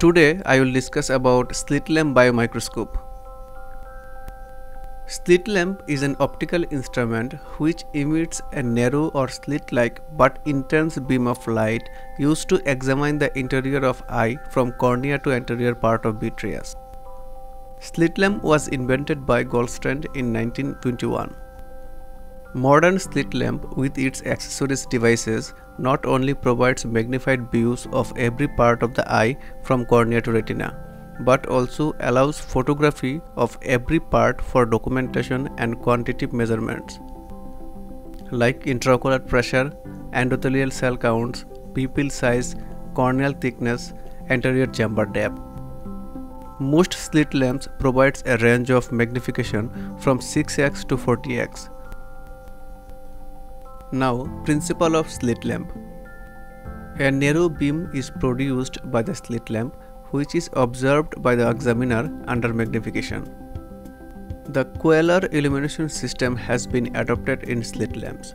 Today I will discuss about slit lamp biomicroscope. Slit lamp is an optical instrument which emits a narrow or slit-like but intense beam of light used to examine the interior of eye from cornea to anterior part of vitreous. Slit lamp was invented by Gullstrand in 1921. Modern slit lamp with its accessories devices not only provides magnified views of every part of the eye from cornea to retina, but also allows photography of every part for documentation and quantitative measurements like intraocular pressure, endothelial cell counts, pupil size, corneal thickness, anterior chamber depth. Most slit lamps provides a range of magnification from 6x to 40x now, principle of slit lamp. A narrow beam is produced by the slit lamp which is observed by the examiner under magnification. The Koehler illumination system has been adopted in slit lamps.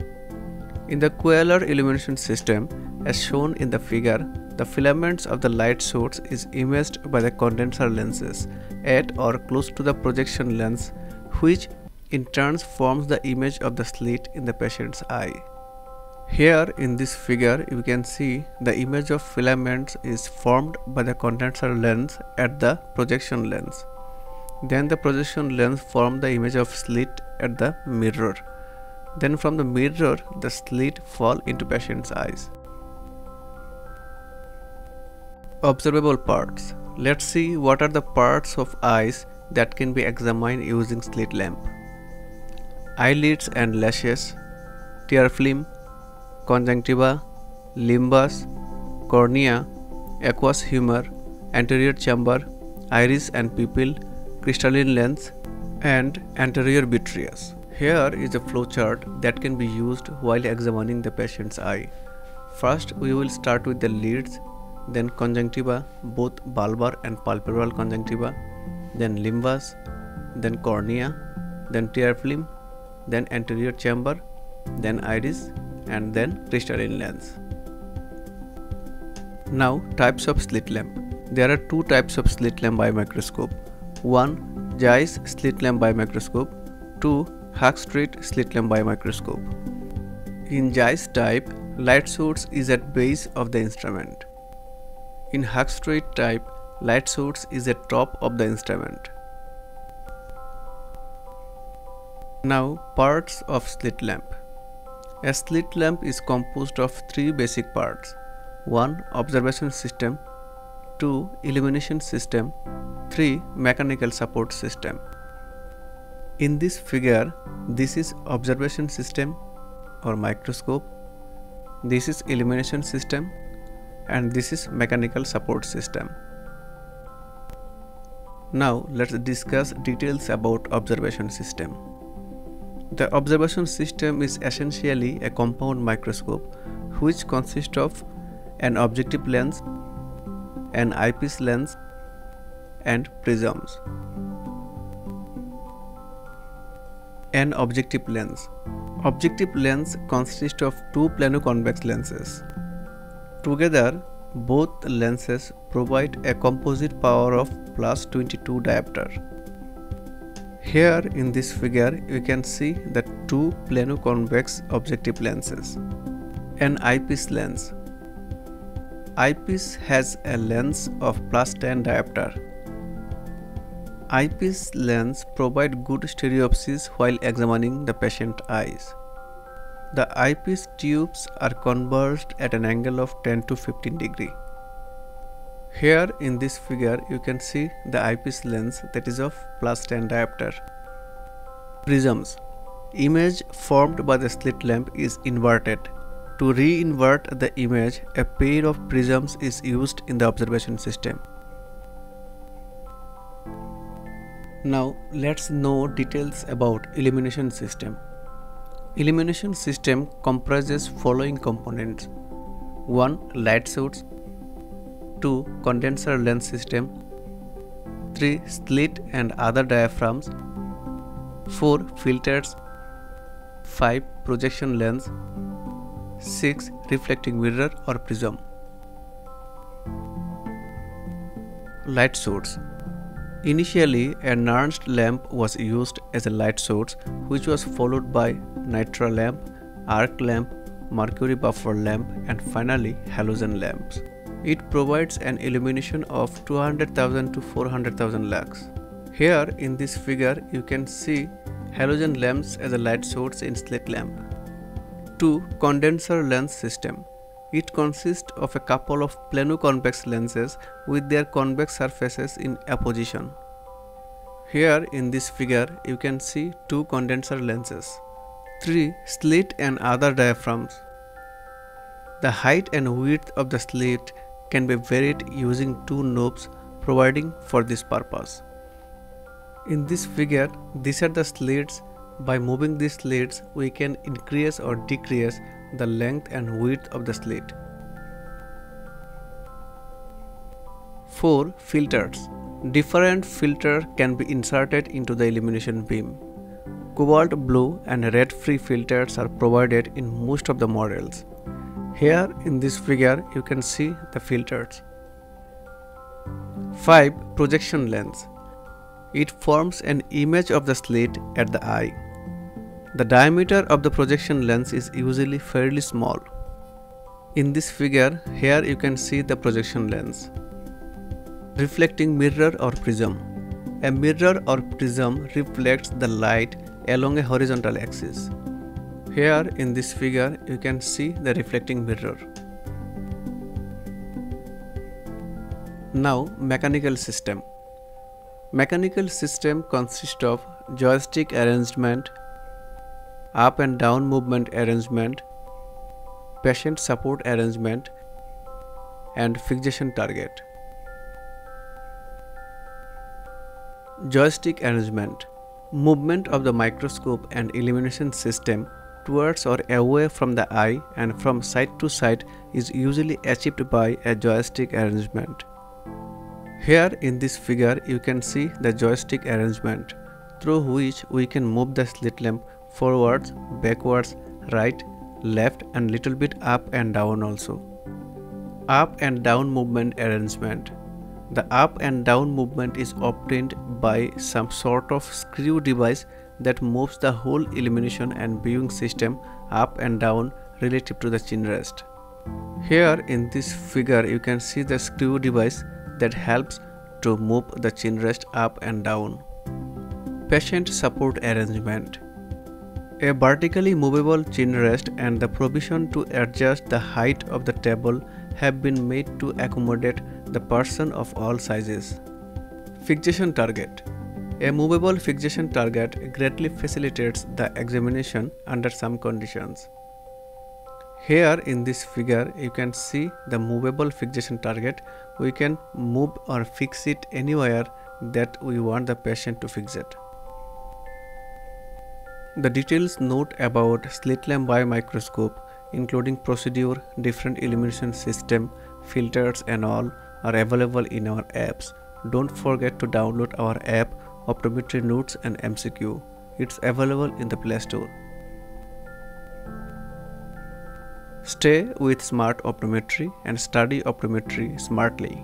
In the Koehler illumination system, as shown in the figure, the filaments of the light source is imaged by the condenser lenses at or close to the projection lens which in turn forms the image of the slit in the patient's eye. Here in this figure you can see the image of filaments is formed by the condenser lens at the projection lens. Then the projection lens form the image of slit at the mirror. Then from the mirror the slit fall into patient's eyes. Observable parts. Let's see what are the parts of eyes that can be examined using slit lamp eyelids and lashes, tear film, conjunctiva, limbus, cornea, aqueous humor, anterior chamber, iris and pupil, crystalline lens, and anterior vitreous. Here is a flowchart that can be used while examining the patient's eye. First, we will start with the lids, then conjunctiva, both bulbar and palpebral conjunctiva, then limbus, then cornea, then tear film, then anterior chamber, then iris and then crystalline lens. Now types of slit lamp. There are two types of slit lamp biomicroscope. One Zeiss slit lamp biomicroscope. Two Haag-Streit slit lamp biomicroscope. In Zeiss type, light source is at base of the instrument. In Haag-Streit type, light source is at top of the instrument. Now parts of slit lamp. A slit lamp is composed of three basic parts. 1. Observation system 2. Illumination system 3. Mechanical support system In this figure, this is observation system or microscope, this is illumination system and this is mechanical support system. Now let's discuss details about observation system. The observation system is essentially a compound microscope which consists of an objective lens, an eyepiece lens, and prisms. An objective lens. Objective lens consists of two plano-convex lenses. Together, both lenses provide a composite power of plus 22 diopter. Here in this figure you can see the two plano-convex objective lenses. An eyepiece lens. Eyepiece has a lens of plus 10 diopter. Eyepiece lens provide good stereopsis while examining the patient eyes. The eyepiece tubes are converged at an angle of 10 to 15 degree. Here in this figure you can see the eyepiece lens that is of plus 10 diopter. Prisms Image formed by the slit lamp is inverted. To re-invert the image, a pair of prisms is used in the observation system. Now let's know details about illumination system. Illumination system comprises following components 1. Light source 2. Condenser lens system 3. Slit and other diaphragms 4. Filters 5. Projection lens 6. Reflecting mirror or prism Light source Initially, a Nernst lamp was used as a light source, which was followed by nitra lamp, arc lamp, mercury buffer lamp, and finally halogen lamps. It provides an illumination of 200,000 to 400,000 lux. Here in this figure, you can see halogen lamps as a light source in slit lamp. 2. Condenser lens system. It consists of a couple of plano-convex lenses with their convex surfaces in apposition. Here in this figure you can see two condenser lenses. 3. Slit and other diaphragms. The height and width of the slit can be varied using two knobs providing for this purpose. In this figure, these are the slits. By moving these slits, we can increase or decrease the length and width of the slit. 4. Filters Different filter can be inserted into the illumination beam. Cobalt blue and red free filters are provided in most of the models. Here in this figure you can see the filters. 5. Projection lens. It forms an image of the slit at the eye. The diameter of the projection lens is usually fairly small. In this figure, here you can see the projection lens. Reflecting mirror or prism. A mirror or prism reflects the light along a horizontal axis. Here in this figure, you can see the reflecting mirror. Now, mechanical system. Mechanical system consists of joystick arrangement, up and down movement arrangement, patient support arrangement, and fixation target. Joystick arrangement Movement of the microscope and illumination system towards or away from the eye and from side to side is usually achieved by a joystick arrangement. Here in this figure you can see the joystick arrangement through which we can move the slit lamp forwards, backwards, right, left and little bit up and down also. Up and down movement arrangement. The up and down movement is obtained by some sort of screw device that moves the whole illumination and viewing system up and down relative to the chin rest. Here in this figure you can see the screw device that helps to move the chin rest up and down. Patient support arrangement a vertically movable chin rest and the provision to adjust the height of the table have been made to accommodate the person of all sizes. Fixation target A movable fixation target greatly facilitates the examination under some conditions. Here in this figure you can see the movable fixation target. We can move or fix it anywhere that we want the patient to fix it. The details note about slit lamp biomicroscope including procedure, different illumination system, filters and all are available in our apps. Don't forget to download our app Optometry Notes and MCQ. It's available in the Play Store. Stay with smart optometry and study optometry smartly.